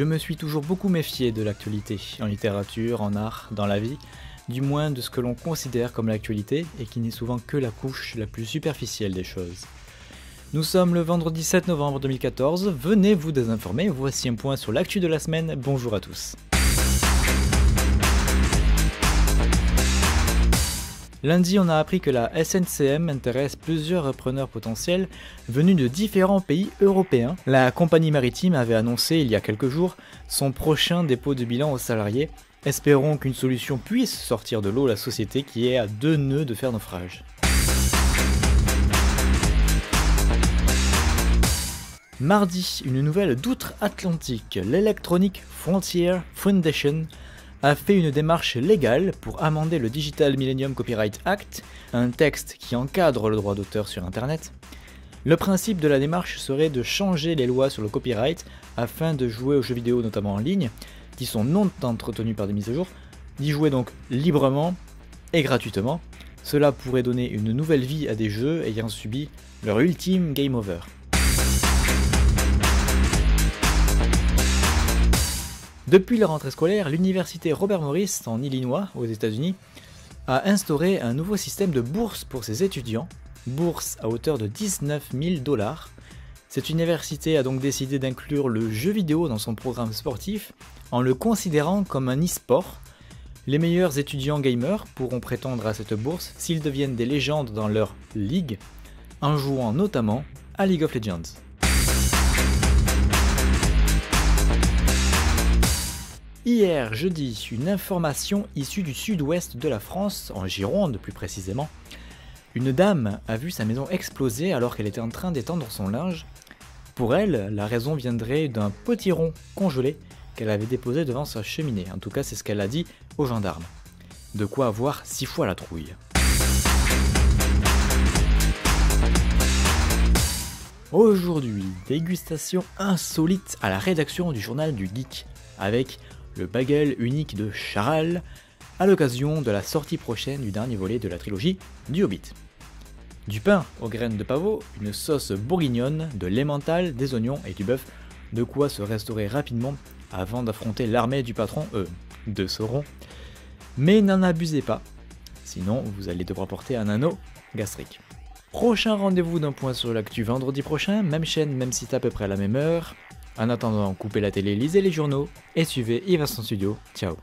Je me suis toujours beaucoup méfié de l'actualité, en littérature, en art, dans la vie, du moins de ce que l'on considère comme l'actualité et qui n'est souvent que la couche la plus superficielle des choses. Nous sommes le vendredi 7 novembre 2014, venez vous désinformer, voici un point sur l'actu de la semaine, bonjour à tous. Lundi, on a appris que la SNCM intéresse plusieurs repreneurs potentiels venus de différents pays européens. La compagnie maritime avait annoncé il y a quelques jours son prochain dépôt de bilan aux salariés. Espérons qu'une solution puisse sortir de l'eau la société qui est à deux nœuds de faire naufrage. Mardi, une nouvelle d'outre-Atlantique, l'Electronic Frontier Foundation a fait une démarche légale pour amender le Digital Millennium Copyright Act, un texte qui encadre le droit d'auteur sur Internet. Le principe de la démarche serait de changer les lois sur le copyright afin de jouer aux jeux vidéo notamment en ligne, qui sont non entretenus par des mises à jour, d'y jouer donc librement et gratuitement. Cela pourrait donner une nouvelle vie à des jeux ayant subi leur ultime game over. Depuis la rentrée scolaire, l'université Robert Morris en Illinois, aux États-Unis, a instauré un nouveau système de bourse pour ses étudiants, bourse à hauteur de 19 000 dollars. Cette université a donc décidé d'inclure le jeu vidéo dans son programme sportif en le considérant comme un e-sport. Les meilleurs étudiants gamers pourront prétendre à cette bourse s'ils deviennent des légendes dans leur ligue, en jouant notamment à League of Legends. Hier, jeudi, une information issue du sud-ouest de la France, en Gironde plus précisément. Une dame a vu sa maison exploser alors qu'elle était en train d'étendre son linge. Pour elle, la raison viendrait d'un potiron congelé qu'elle avait déposé devant sa cheminée. En tout cas, c'est ce qu'elle a dit aux gendarmes. De quoi avoir six fois la trouille. Aujourd'hui, dégustation insolite à la rédaction du journal du Geek, avec le bagel unique de Charal, à l'occasion de la sortie prochaine du dernier volet de la trilogie du Hobbit. Du pain aux graines de pavot, une sauce bourguignonne, de l'emmental, des oignons et du bœuf, de quoi se restaurer rapidement avant d'affronter l'armée du patron, euh, de Sauron. Mais n'en abusez pas, sinon vous allez devoir porter un anneau gastrique. Prochain rendez-vous d'un point sur l'actu vendredi prochain, même chaîne, même site à peu près à la même heure. En attendant, coupez la télé, lisez les journaux et suivez Yves Studio. Ciao